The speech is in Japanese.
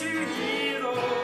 to hero.